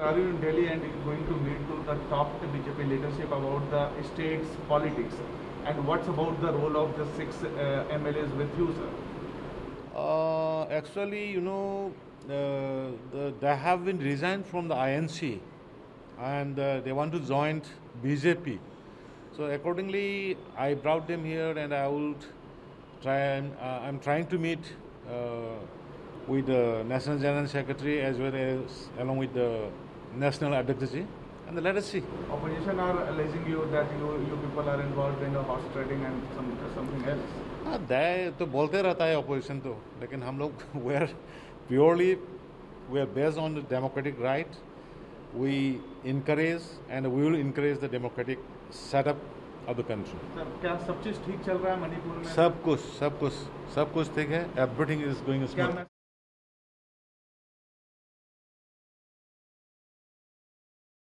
Are you in Delhi and going to meet to the top BJP leadership about the state's politics? And what's about the role of the six uh, MLAs with you, sir? Uh, actually, you know, uh, the, they have been resigned from the INC and uh, they want to join BJP. So accordingly, I brought them here and I will try and uh, I'm trying to meet uh, with the National General Secretary as well as along with the National Advocacy and let us see. Opposition are alleging you that you you people are involved in the horse trading and some something else. हाँ दया तो बोलते रहता है opposition तो लेकिन हम लोग we are purely we are based on the democratic right we encourage and we will encourage the democratic setup of the country क्या सब चीज़ ठीक चल रहा है मणिपुर में? सब कुछ सब कुछ सब कुछ ठीक है। Everything is going smooth